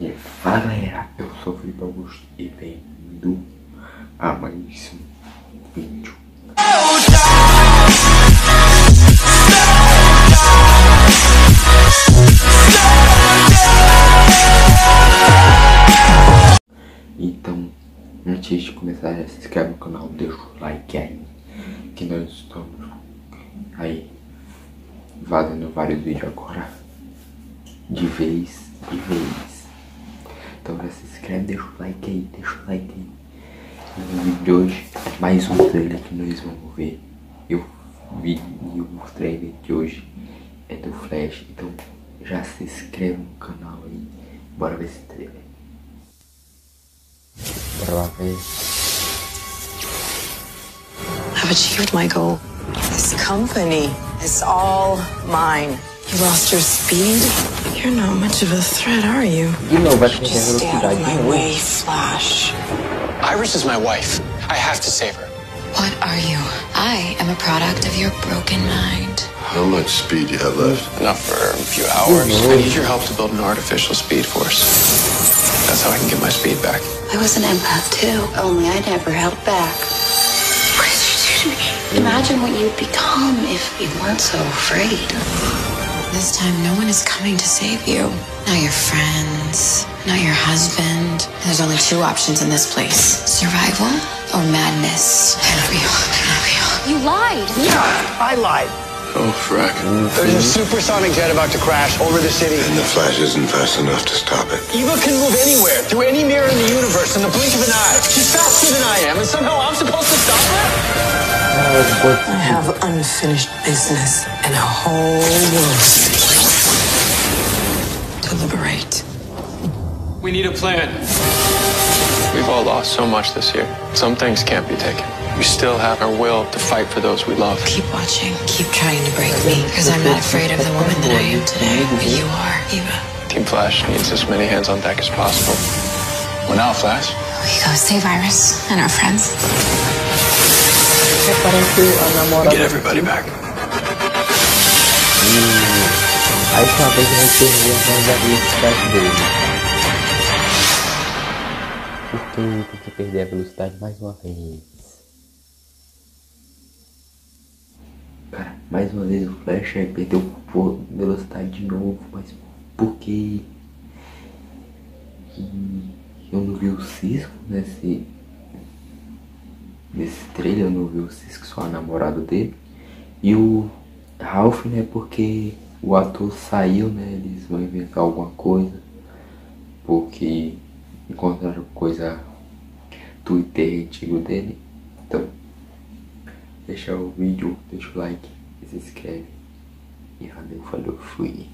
E fala galera, eu sou o Felipe Augusto e bem-vindo a mais um vídeo. Então, antes de começar, já se inscreve no canal, deixa o like aí, que nós estamos aí fazendo vários vídeos agora, de vez, de vez. Então se inscreve, deixa o like aí, deixa o like aí. No vídeo de hoje, mais um trailer que nós vamos ver. Eu vi e o trailer de hoje é do Flash, então já se inscreve no canal aí. Bora ver esse trailer. Bora lá ver. I've achieved my goal. This company is all mine. You lost your speed? You're not much of a threat, are you? You know better than a Just stay out of my way, Flash. Iris is my wife. I have to save her. What are you? I am a product of your broken mind. How much speed do you have left? Enough for a few hours. I need your help to build an artificial speed force. That's how I can get my speed back. I was an empath too, only I never held back. Imagine what you'd become if you weren't so afraid. This time, no one is coming to save you. Not your friends, not your husband. There's only two options in this place survival or madness. Ariel, Ariel. You lied. Yeah, I lied. Oh, frack. There's a supersonic jet about to crash over the city. And the Flash isn't fast enough to stop it. Eva can move anywhere, through any mirror in the universe, in the blink of an eye. I have unfinished business and a whole world to liberate. We need a plan. We've all lost so much this year. Some things can't be taken. We still have our will to fight for those we love. Keep watching. Keep trying to break me. Because I'm not afraid of the woman that I am today. But you are, Eva. Team Flash needs as many hands on deck as possible. Well, now, Flash. We go save Iris and our friends. Parece a namorada. get everybody back. Aí talvez vai perder mais a velocidade dele. Porque tem que perder a velocidade mais uma vez. Cara, mais uma vez o Flash aí perdeu velocidade de novo, mas por que que eu não vi o Cisco nesse nesse trailer, eu não vi o Cisco, só a namorada dele. E o Ralph, né, porque o ator saiu, né, eles vão inventar alguma coisa, porque encontraram coisa Twitter antigo dele. Então, deixa o vídeo, deixa o like, se inscreve. E valeu, falou, fui.